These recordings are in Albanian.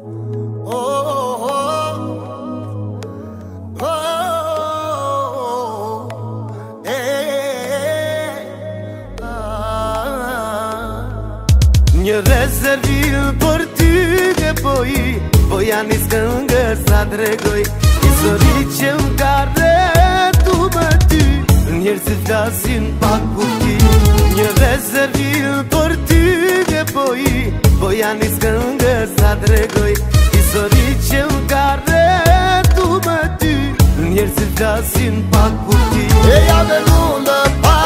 Një rezervi në përty në poji Poja nishtë kënë nga sa dregoj Një zorit që nga re tu me ty Një zita si në pak u ti Një rezervi ani sgângă sa dragoj I sorice în care tu mă tu Njerëzit flasin pa kuti E ja me lundë pa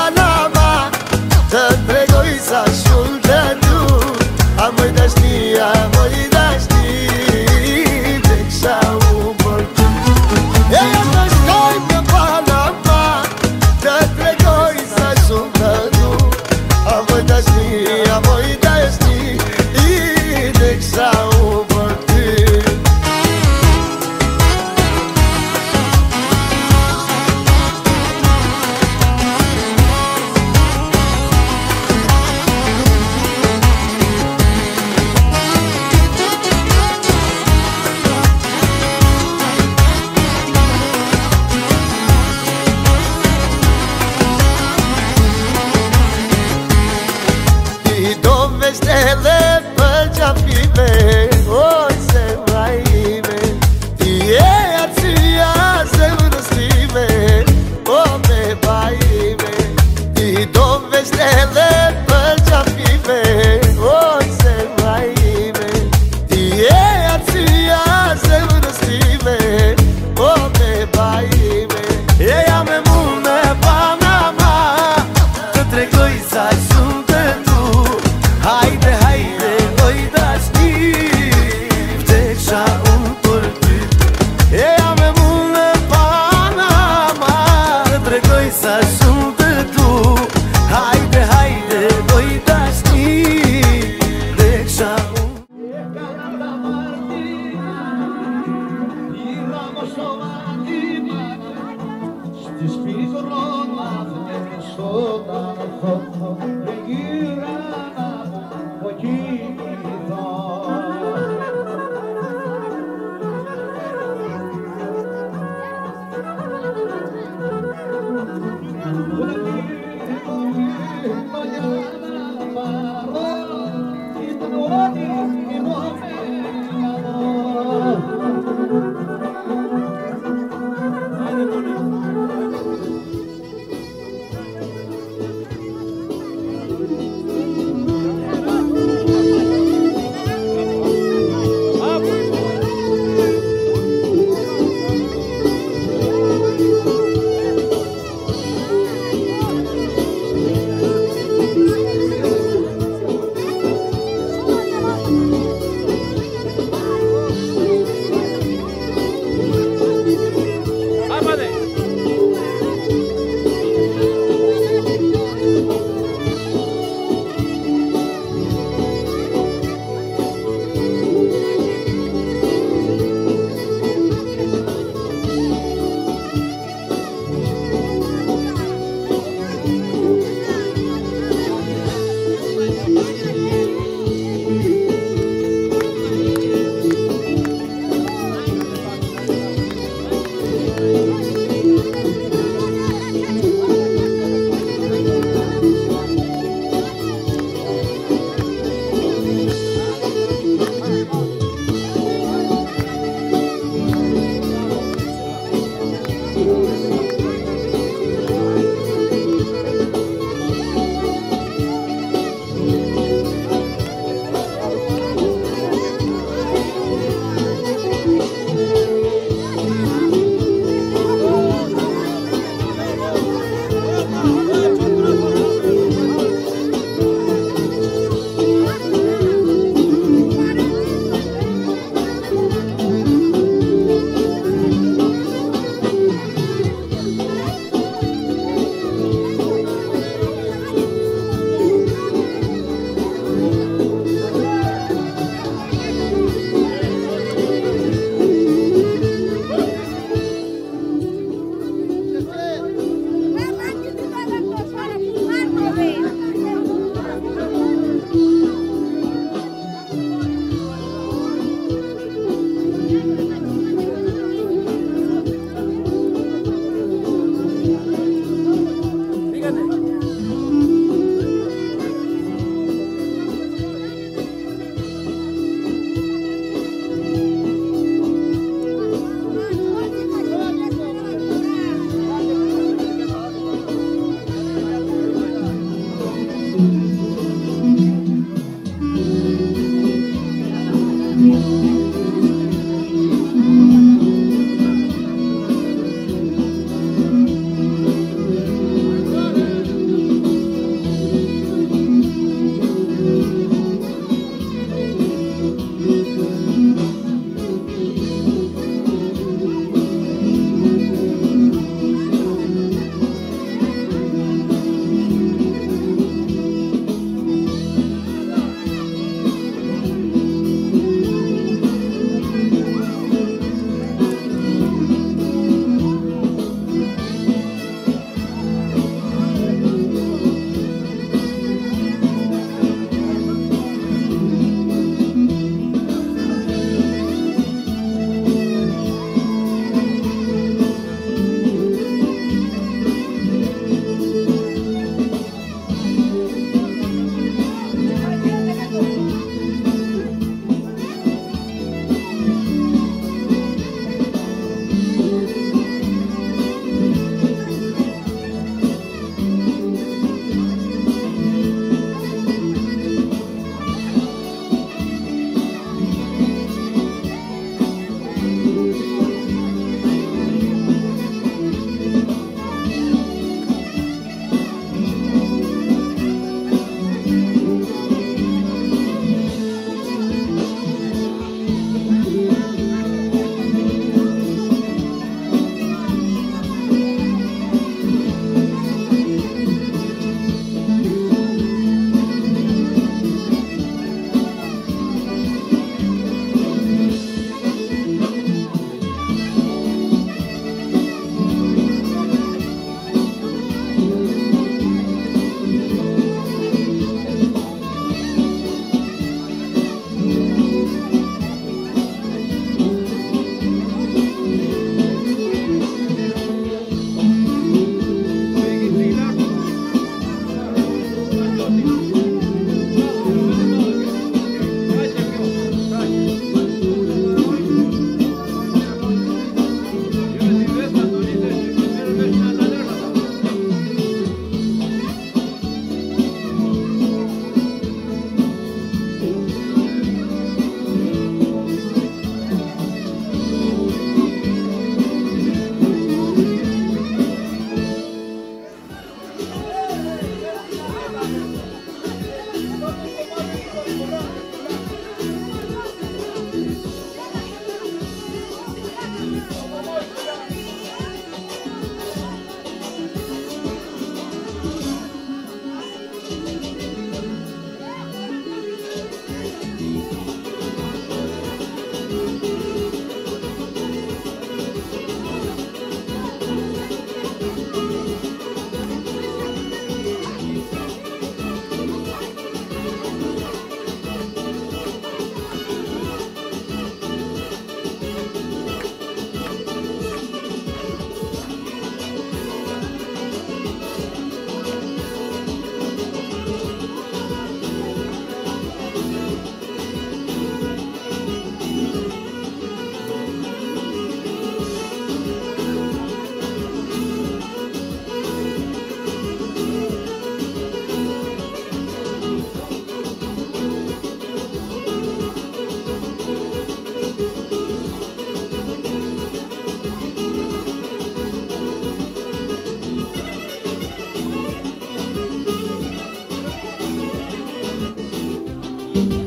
Thank you.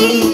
Thank you.